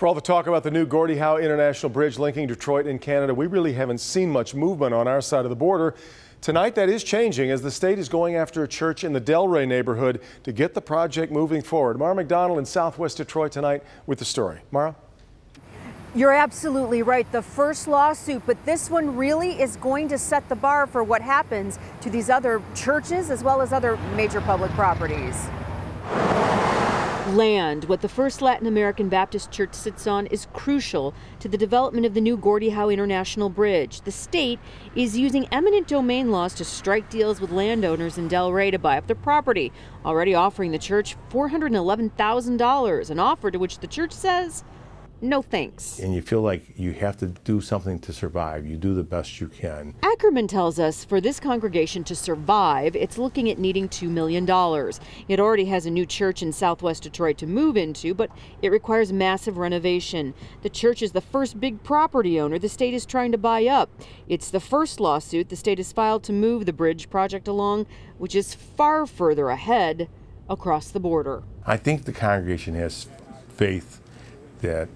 For all the talk about the new Gordie Howe International Bridge linking Detroit and Canada, we really haven't seen much movement on our side of the border. Tonight, that is changing as the state is going after a church in the Delray neighborhood to get the project moving forward. Mara McDonald in southwest Detroit tonight with the story. Mara? You're absolutely right. The first lawsuit, but this one really is going to set the bar for what happens to these other churches as well as other major public properties. Land, what the First Latin American Baptist Church sits on, is crucial to the development of the new Gordie Howe International Bridge. The state is using eminent domain laws to strike deals with landowners in Delray to buy up their property, already offering the church $411,000, an offer to which the church says no thanks. And you feel like you have to do something to survive. You do the best you can. Ackerman tells us for this congregation to survive, it's looking at needing $2 million. It already has a new church in southwest Detroit to move into, but it requires massive renovation. The church is the first big property owner the state is trying to buy up. It's the first lawsuit the state has filed to move the bridge project along, which is far further ahead across the border. I think the congregation has faith that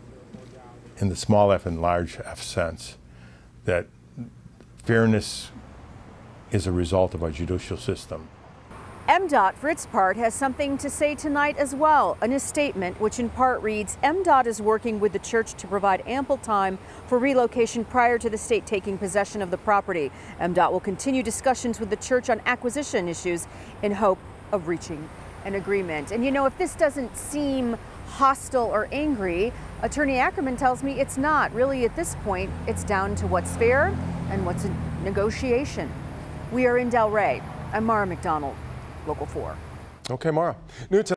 in the small f and large f sense that fairness is a result of our judicial system. MDOT, for its part, has something to say tonight as well. In a statement, which in part reads MDOT is working with the church to provide ample time for relocation prior to the state taking possession of the property. MDOT will continue discussions with the church on acquisition issues in hope of reaching an agreement. And you know, if this doesn't seem hostile or angry, Attorney Ackerman tells me it's not. Really, at this point, it's down to what's fair and what's a negotiation. We are in Delray. I'm Mara McDonald, Local 4. Okay, Mara. New